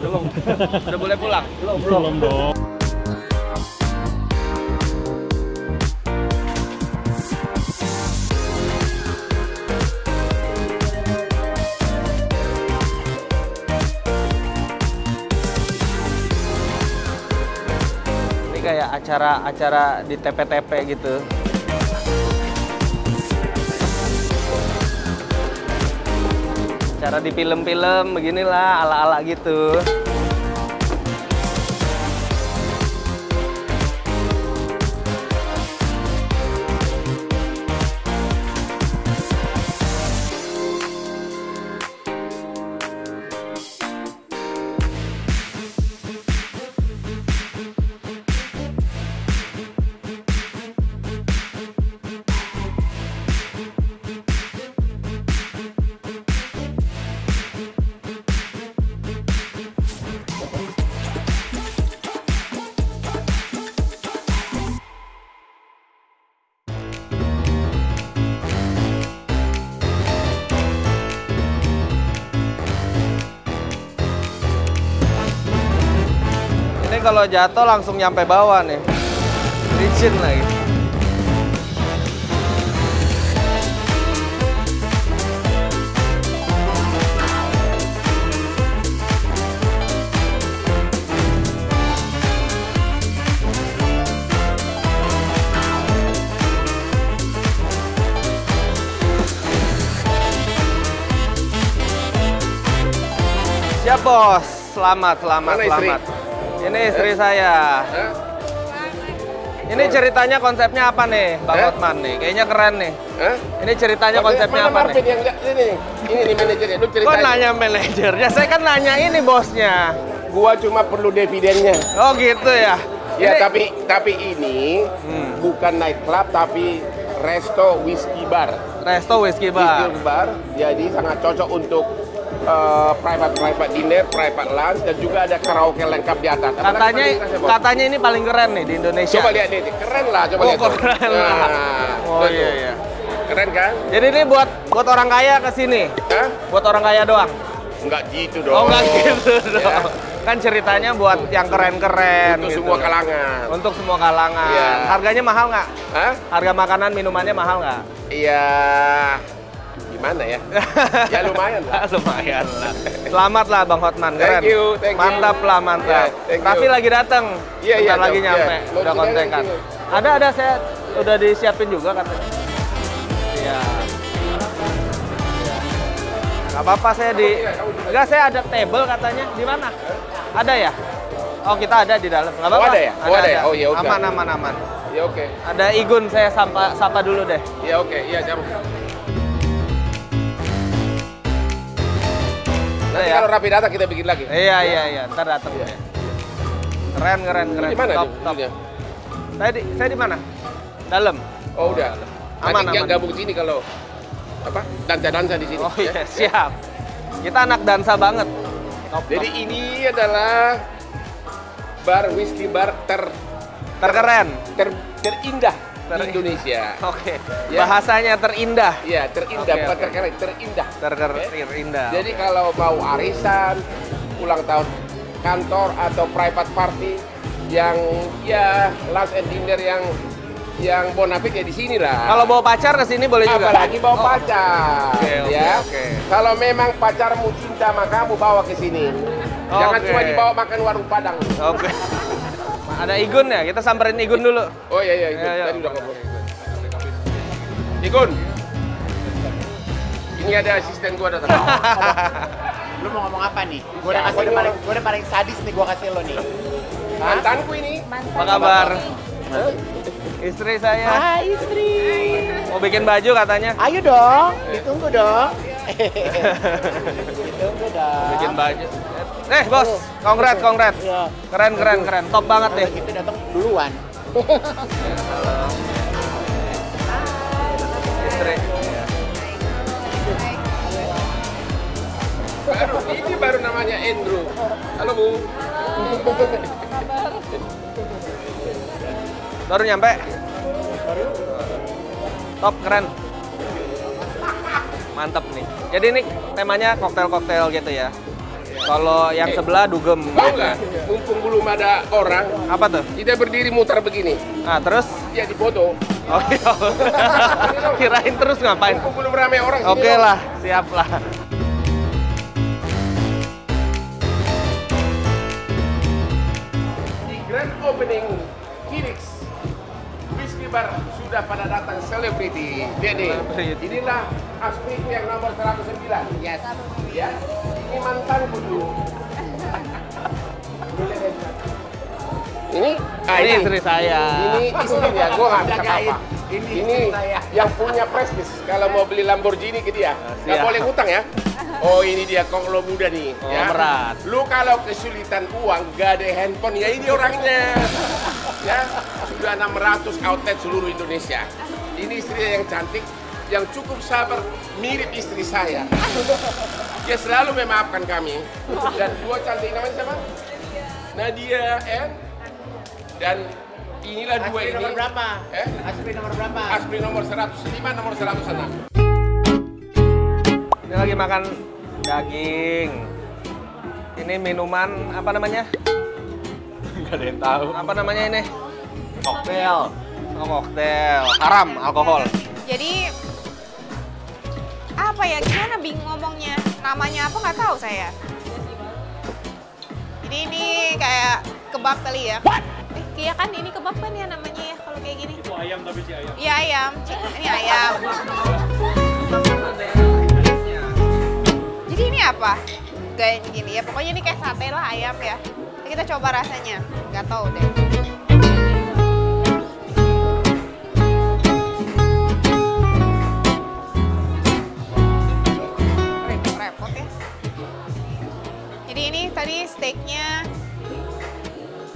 Belum. Udah boleh pulang? Belum, belum dong. Ini kayak acara-acara di TP-TP gitu. Cara di film-film beginilah ala-ala gitu. Kalau jatuh langsung nyampe bawah nih. Licin lagi. Siap bos, selamat, selamat, Mana istri? Ini istri saya. Ini ceritanya konsepnya apa nih, Bang Eh? Nih? Kayaknya keren nih. Hah? Ini ceritanya konsepnya Mana apa nih? yang ini. Ini nih manajernya. Lu Kok ceritain. nanya manajernya? Saya kan nanya ini bosnya. Gua cuma perlu dividennya. Oh gitu ya? Ya, Ini- tapi tapi ini Hmm. bukan night club tapi resto whiskey bar. Resto Whiskey Bar. Whiskey bar. Jadi sangat cocok untuk uh, private private dinner, private lunch dan juga ada karaoke lengkap di atas. Katanya katanya ini paling keren nih di Indonesia. Coba lihat nih, keren lah coba Oh, lihat. tuh. keren lah. Nah, Oh iya tuh. iya. Keren kan? Jadi ini buat buat orang kaya ke sini. Hah? Buat orang kaya doang. Enggak gitu dong. Oh enggak gitu Ya. dong. Kan ceritanya buat yang keren-keren Untuk gitu. semua kalangan. Untuk semua kalangan. Iya. Harganya mahal nggak? Hah? Harga makanan minumannya mahal nggak? Iya. Gimana ya? ya lumayan lah. Lumayan lah. Selamat lah Bang Hotman, keren. Thank you, thank you. mantap lah, mantap. Yeah. Raffi lagi datang. Iya, iya, Bentar lagi dong, nyampe, iya. udah kontekan. Ada ada saya udah disiapin juga katanya. Iya. Iya. Gak apa-apa saya di Enggak, saya ada table katanya. Di mana? Ada ya? Oh, kita ada di dalam. Enggak apa-apa. Oh, ada ya? Oh, ada ya? Oh, ya udah. Aman, aman, aman. Ya oke. Ada Igun, saya sapa, sapa dulu deh. Ya oke. Iya, jam. Nanti ya? kalau rapi datang kita bikin lagi. Iya, iya, iya. Ntar datang Iya. deh. Keren, keren, keren. di mana top, top. Saya di, saya di mana? Dalam. Oh, udah. Aman, Nanti yang aman. gabung sini kalau apa? Dansa-dansa di sini. Oh ya. iya, siap. Kita anak dansa banget. Top, Jadi top. ini adalah bar whisky bar ter terkeren. ter terindah Ter- di Indonesia. Oke. Ya. Bahasanya terindah. Iya, terindah bukan oke. terkeren, terindah. Terker Oke. terindah. Jadi kalau mau arisan, ulang tahun kantor atau private party yang ya lunch and dinner yang yang bonafit ya di sini lah. kalau bawa pacar ke sini boleh juga. apalagi bawa Oh, pacar, Oke, oke, ya. oke. Kalau memang pacarmu cinta sama kamu bawa ke sini. Jangan Oke. cuma dibawa makan warung Padang. Oke. Ada Igun ya? Kita samperin Igun dulu. Oh iya iya, Igun. Iya, iya. tadi udah ngobrol. Igun. Ini ada asisten gua datang. Lu mau ngomong apa nih? Gue udah kasih paling, gue udah paling sadis nih gue kasih lo nih. Mantanku ini. Apa kabar? Istri saya Hai istri. mau bikin baju katanya. Ayo dong, ditunggu dong. Ditunggu dong. Bikin baju. Eh, bos, kongret, kongret. Iya. Keren, keren, keren. Top banget deh. Gitu datang duluan. Istri. Baru ini baru namanya Andrew. Halo Bu. Baru nyampe. Top, keren. Mantep nih. Jadi ini temanya koktail-koktail gitu ya. Kalau yang sebelah dugem. Mau nggak? Mumpung belum ada orang, Apa tuh? kita berdiri muter begini. Nah, terus? Dia dipoto. Oh, iya. Kirain terus ngapain? Mumpung belum ramai orang. Oke dong. lah, siap lah. Di grand opening Phoenix Whiskey Bar sudah pada datang selebriti. Selebriti. inilah Asmiku yang nomor 109. Yes. Ya, ini mantanku dulu. ini, ah, Ini istri saya. Ini istrinya, gua nggak bisa Jagain. apa. Ini Ini istri saya. yang punya prestis. Kalau mau beli Lamborghini ke dia, nggak siap. boleh utang ya. Oh ini dia kong lo muda nih. Oh, ya. berat. Lu kalau kesulitan uang, gak ada handphone, ya ini orangnya. Ya, sudah 600 outlet seluruh Indonesia. Ini istri yang cantik, yang cukup sabar, mirip istri saya. Dia selalu memaafkan kami. Dan dua cantik namanya siapa? Nadia and dan inilah dua Aspi ini. nomor berapa? Eh? Aspi nomor berapa? Aspi nomor 105, nomor 106. Ini lagi makan daging. Ini minuman apa namanya? Gak ada yang tahu. Apa namanya ini? Koktail. Oh, koktail. Haram alkohol. Jadi apa ya? Gimana bingung ngomongnya? Namanya apa nggak tahu saya. Jadi ini kayak kebab kali ya? Eh, iya kan ini kebab kan ya namanya ya kalau kayak gini. Itu ayam tapi si ayam. Iya ayam. Cik- Ini ayam. Jadi ini apa? Gayanya gini ya. Pokoknya ini kayak sate lah ayam ya. Kita coba rasanya. Nggak tahu deh. repot ya. Jadi ini tadi steaknya,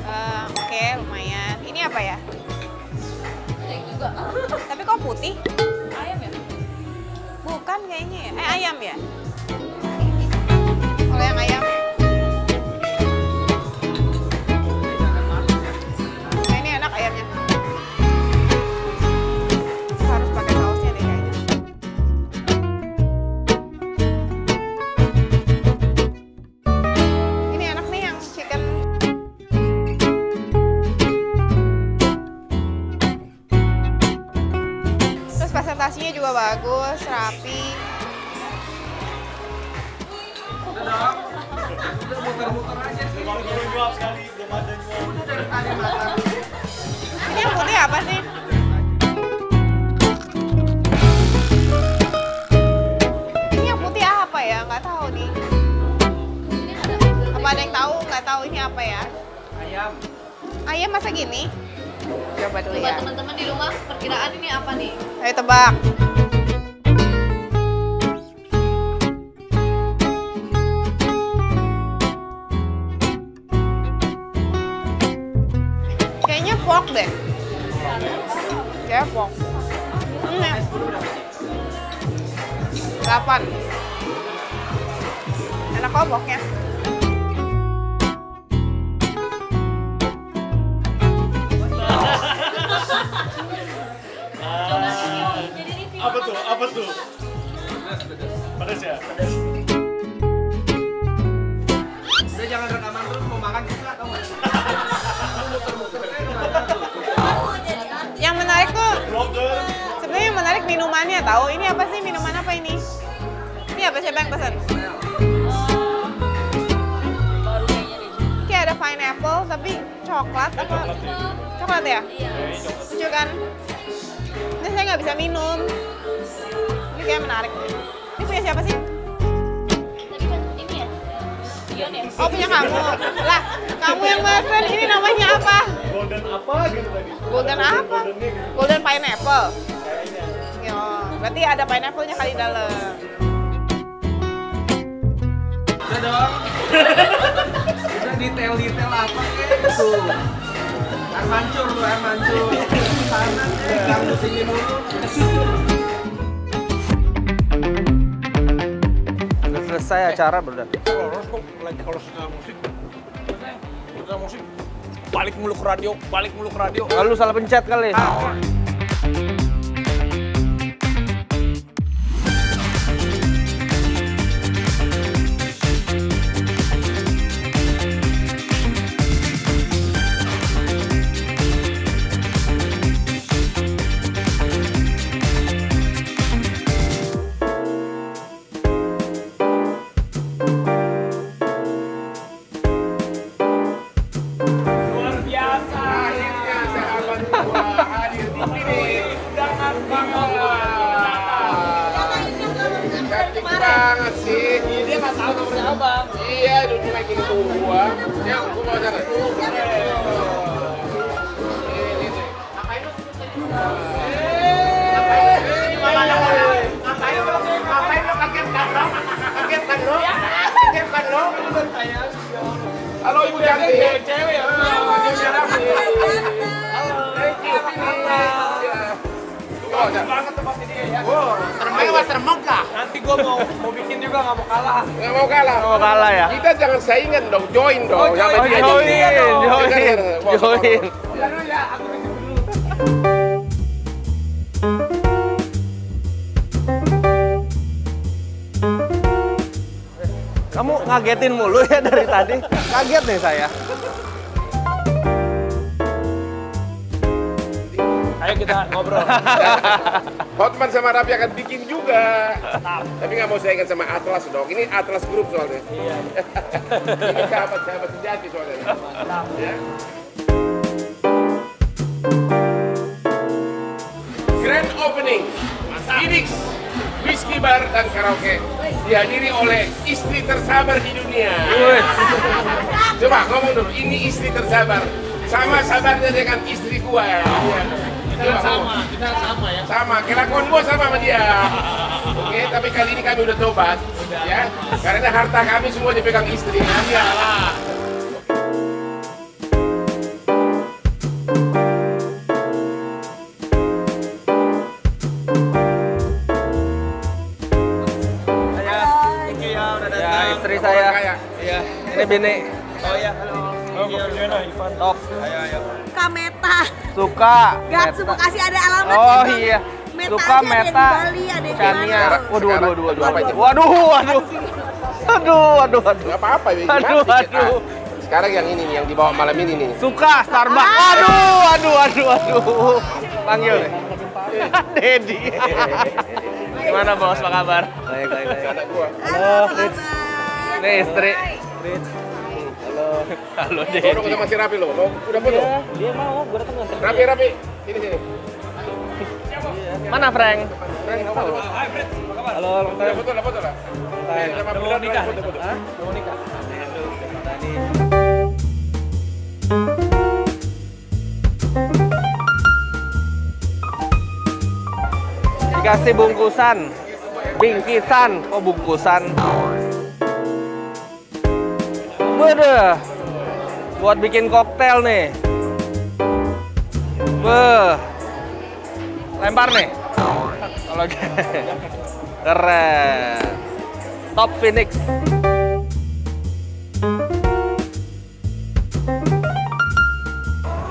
eh, oke lumayan. Ini apa ya? Steak juga. Tapi kok putih? Ayam ya? Bukan kayaknya ya. Eh ayam ya? Bagus, rapi. Ini yang putih apa sih? Ini yang putih apa ya? Nggak tahu nih. Apa ada yang tahu? Nggak tahu ini apa ya? Ayam. Ayam masa gini? Coba dulu Buat ya. teman-teman di rumah, perkiraan ini apa nih? Ayo tebak. 8 enak boknya apa tuh? Apa tuh? Pedas ya? Udah jangan rekaman terus mau makan juga tau gak? Yang menarik tuh sebenarnya yang menarik minumannya tahu. Ini apa sih ini apa siapa yang pesan? Deh. Kayak ada pineapple tapi coklat apa? Coklat ya? Iya. Lucu kan? Ini saya nggak bisa minum. Ini kayak menarik. Ini punya siapa sih? Kan ini ya? Ya? Oh punya kamu. Lah, kamu yang pesan ini namanya apa? Golden apa gitu tadi? Golden apa? Goldennya gitu. Golden pineapple. Yo, berarti ada pineapple-nya kali dalam. Udah dong. Udah detail-detail apa kayak tuh. Air mancur lu, air mancur. Sana, eh, kamu sini mulu. Udah selesai acara, Bro. Lagi kalau suka musik, suka musik, balik mulu ke radio, balik mulu ke radio. Lalu salah pencet kali. Cantik gua mau mau bikin juga nggak mau kalah. Nggak mau kalah. Oh kalah ya? Kita jangan saingan dong, join dong. Oh, join. dia join, dia dong. join, Dengar, bos, join. Kamu ngagetin mulu ya dari tadi. Kaget nih saya. Ayo kita ngobrol. Hotman sama Raffi akan bikin juga. Tapi nggak mau saingan sama Atlas dong. Ini Atlas Group soalnya. Iya. Ini sahabat-sahabat sejati soalnya. Ya. Grand opening Phoenix Whiskey Bar dan Karaoke dihadiri oleh istri tersabar di dunia. Coba ngomong dulu, ini istri tersabar. Sama sabarnya dengan istri gua ya. Coba ngomong. kita sama ya. sama kelakuan gua sama sama dia oke tapi kali ini kami udah tobat ya karena harta kami semua dipegang istri ya Ya istri saya. Iya. Ini bini. Oh iya, halo. Halo, Kak Firjana, Ivan. Top. Ayo, ayo. Kameta. Suka. Gatsu Meta. Bekasi ada alamat Oh Bang. iya. Meta Suka aja ada Meta. di Bali, ada di Chania. mana. Waduh, waduh, waduh, waduh. Apa itu? Waduh, waduh. Aduh, waduh, waduh. nggak apa-apa ya Aduh, gimana dikit, aduh. ah. sekarang yang ini nih yang dibawa malam ini nih Suka Starbucks. Aduh, aduh, aduh, aduh. Panggil nih. Dedi. Gimana bos, apa kabar? Baik, baik, baik. anak gua Halo, kabar? Ini istri. Halo. Halo, Gua Dedi. udah ketemu si Rapi lo mau udah foto Dia mau, gua datang nganter. Rapi Rapi sini sini Mana Frank? Halo, long udah foto foto lah Udah mau nikah? Hah? Udah mau nikah? Dikasih bungkusan. Bingkisan. Oh, bungkusan. Beuh. Buat bikin koktail nih. Beuh. Lempar nih. Kalau. Keren. Top Phoenix.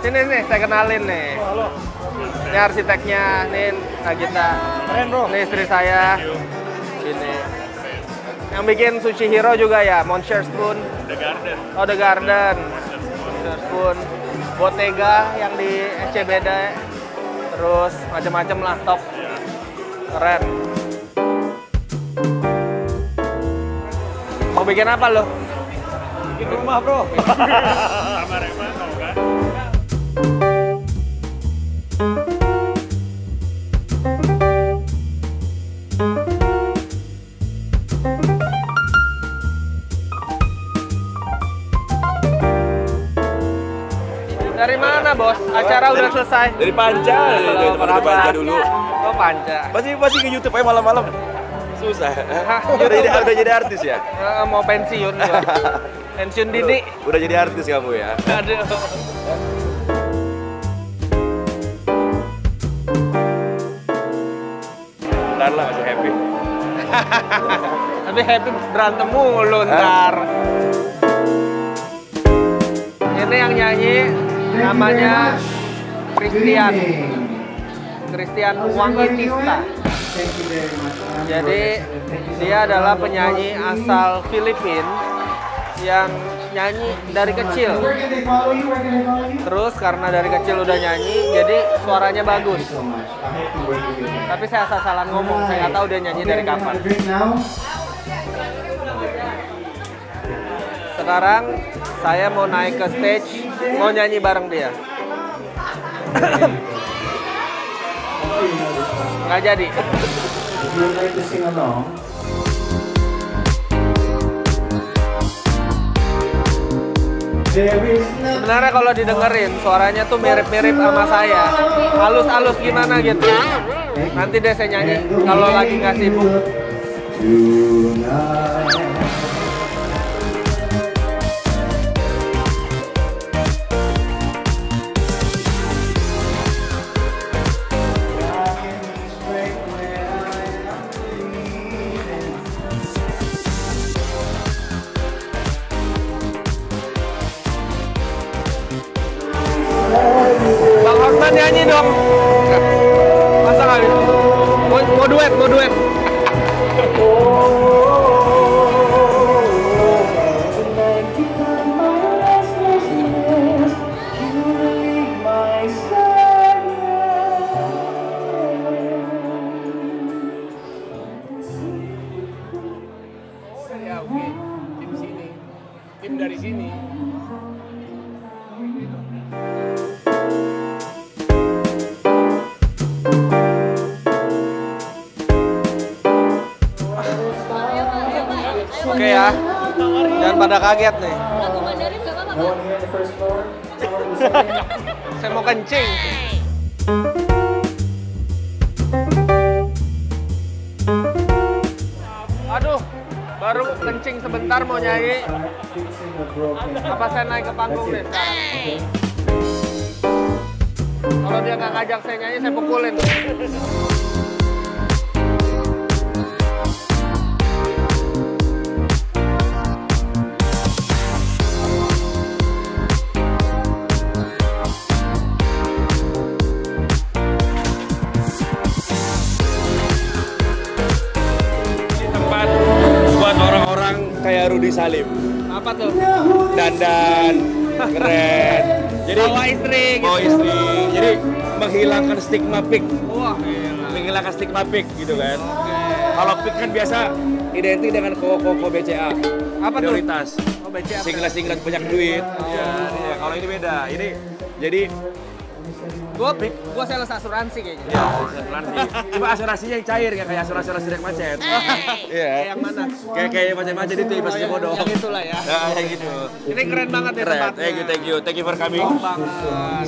Sini nih, saya kenalin nih. Halo. Ini arsiteknya, nih Nagita. Keren, Bro. Ini istri saya. Ini. Yang bikin Sushi Hero juga ya, Monster Spoon. The Garden. Oh, The Garden. Spoon. Bottega yang di SCBD. Terus macam-macam lah, top. Keren. Mau bikin apa lo? Bikin rumah, Bro. Dari mana, Bos? Acara udah selesai. Dari Panca, dari Halo, teman Panca dulu. Oh, panca. Pasti pasti ke YouTube aja malam-malam. Susah. Udah jadi udah jadi artis ya? Eh, mau pensiun gua. pensiun Didi. Udah jadi artis kamu ya? Aduh. Ntar lah masih happy. Tapi happy berantem mulu ntar. Ini yang nyanyi namanya Christian. Christian Wangitista. Jadi dia adalah penyanyi asal Filipina yang nyanyi dari kecil. Terus karena dari kecil udah nyanyi, jadi suaranya bagus. Tapi saya asal-asalan ngomong, saya nggak tahu dia nyanyi dari kapan. Sekarang saya mau naik ke stage, mau nyanyi bareng dia. Nggak jadi. Sebenarnya kalau didengerin suaranya tuh mirip-mirip sama saya. Halus-halus gimana gitu. Nanti deh saya nyanyi kalau lagi nggak sibuk. Hotman nyanyi dong. Masa? Mau, mau duet, mau duet. Oke ya. Jangan pada kaget nih. Saya mau kencing. Aduh, baru kencing sebentar mau nyanyi. Apa saya naik ke panggung deh sekarang? Kalau dia nggak ngajak saya nyanyi, saya pukulin. Salim. Apa tuh? Dandan, keren. Jadi Bawa istri gitu. bawa istri. Jadi menghilangkan stigma pik. Wah, gila. Menghilangkan stigma pik gitu kan. Kalau pik kan biasa identik dengan koko-koko BCA. Apa tuh? Prioritas. Oh, BCA. Singlet-singlet banyak duit. Iya, iya. Kalau ini beda. Ini jadi Gua, gua sales asuransi kayaknya. ya asuransi. Cuma asuransinya yang cair nggak kayak asuransi direct macet. Iya. Kayak yang mana? Kayak kayak macet-macet itu investasi bodoh. Yang itulah ya. Ya, kayak gitu. Ini keren banget ya tempatnya. Thank you, thank you. Thank you for coming.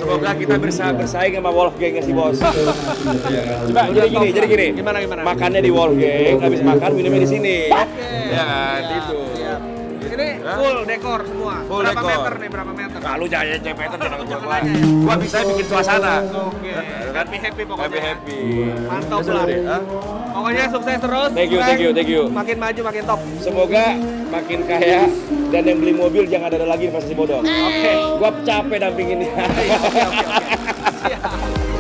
Semoga kita bisa bersaing sama Wolfgang ya si bos. Iya. Coba jadi gini, jadi gini. Gimana, gimana? Makannya di Wolfgang, habis makan minumnya di sini. Oke. Ya kan, full dekor semua. Full berapa dekor. meter nih? Berapa meter? Nah, lu jangan cepet jangan gua Jangan gua. nanya ya. Gua bisa bikin suasana. Oke. Happy happy pokoknya. Happy happy. Mantap lah. Pokoknya sukses terus. Thank you, thank you, thank you. Makin maju makin top. Semoga makin kaya dan yang beli mobil jangan ada lagi investasi bodoh. Oke. Gua capek dampingin dia. Oke, oke, oke. Siap.